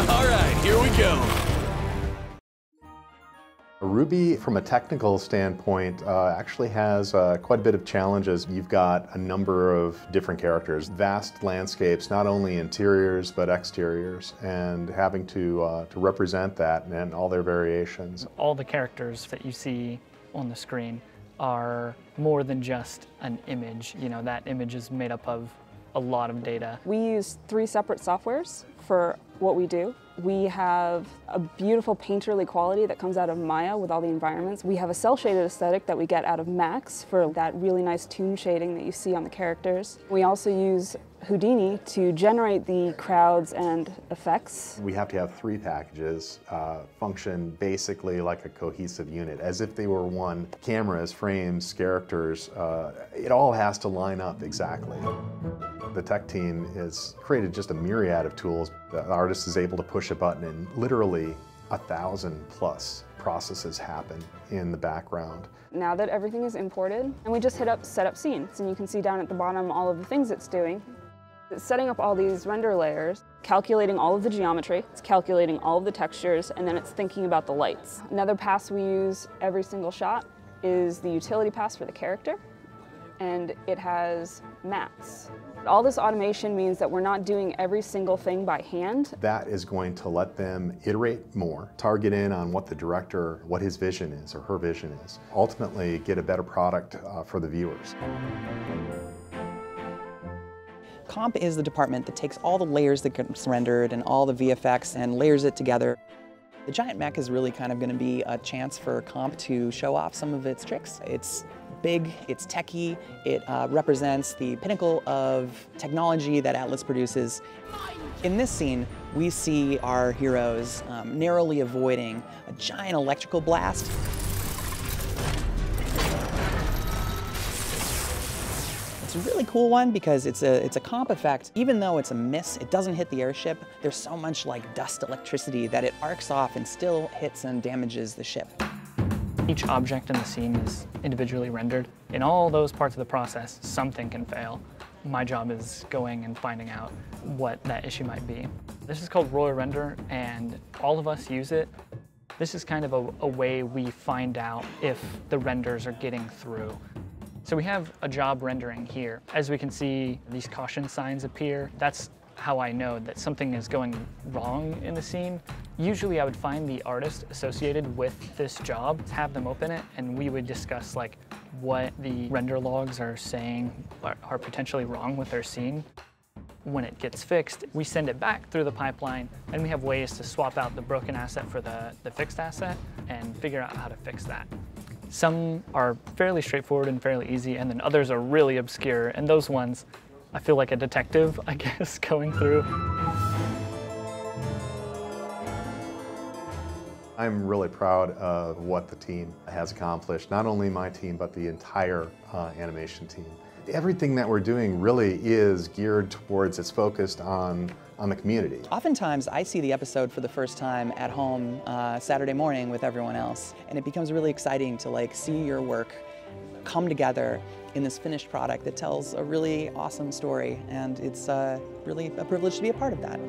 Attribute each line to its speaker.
Speaker 1: All right, here we go.
Speaker 2: RWBY, from a technical standpoint, uh, actually has uh, quite a bit of challenges. You've got a number of different characters, vast landscapes, not only interiors but exteriors, and having to, uh, to represent that and all their variations.
Speaker 3: All the characters that you see on the screen are more than just an image. You know, that image is made up of a lot of data.
Speaker 4: We use three separate softwares for what we do. We have a beautiful painterly quality that comes out of Maya with all the environments. We have a cel shaded aesthetic that we get out of Max for that really nice toon shading that you see on the characters. We also use Houdini to generate the crowds and effects.
Speaker 2: We have to have three packages uh, function basically like a cohesive unit, as if they were one. Cameras, frames, characters, uh, it all has to line up exactly. The tech team has created just a myriad of tools. The artist is able to push a button and literally a thousand plus processes happen in the background.
Speaker 4: Now that everything is imported, and we just hit up set up scenes, and you can see down at the bottom all of the things it's doing. It's setting up all these render layers, calculating all of the geometry, it's calculating all of the textures, and then it's thinking about the lights. Another pass we use every single shot is the utility pass for the character, and it has mattes. All this automation means that we're not doing every single thing by hand.
Speaker 2: That is going to let them iterate more, target in on what the director, what his vision is or her vision is. Ultimately get a better product uh, for the viewers.
Speaker 5: Comp is the department that takes all the layers that get rendered and all the VFX and layers it together. The giant mech is really kind of going to be a chance for Comp to show off some of its tricks. It's big, it's techy, it uh, represents the pinnacle of technology that Atlas produces. In this scene, we see our heroes um, narrowly avoiding a giant electrical blast. It's a really cool one because it's a, it's a comp effect. Even though it's a miss, it doesn't hit the airship. There's so much like dust electricity that it arcs off and still hits and damages the ship.
Speaker 3: Each object in the scene is individually rendered. In all those parts of the process, something can fail. My job is going and finding out what that issue might be. This is called Royal Render, and all of us use it. This is kind of a, a way we find out if the renders are getting through. So we have a job rendering here. As we can see, these caution signs appear. That's how I know that something is going wrong in the scene. Usually I would find the artist associated with this job, have them open it, and we would discuss like what the render logs are saying are, potentially wrong with their scene. When it gets fixed, we send it back through the pipeline and we have ways to swap out the broken asset for the, the fixed asset and figure out how to fix that. Some are fairly straightforward and fairly easy, and then others are really obscure, and those ones I feel like a detective, I guess, going through.
Speaker 2: I'm really proud of what the team has accomplished, not only my team, but the entire uh, animation team. Everything that we're doing really is geared towards, it's focused on, on the community.
Speaker 5: Oftentimes I see the episode for the first time at home uh, Saturday morning with everyone else, and it becomes really exciting to like see your work come together in this finished product that tells a really awesome story, and it's uh, really a privilege to be a part of that.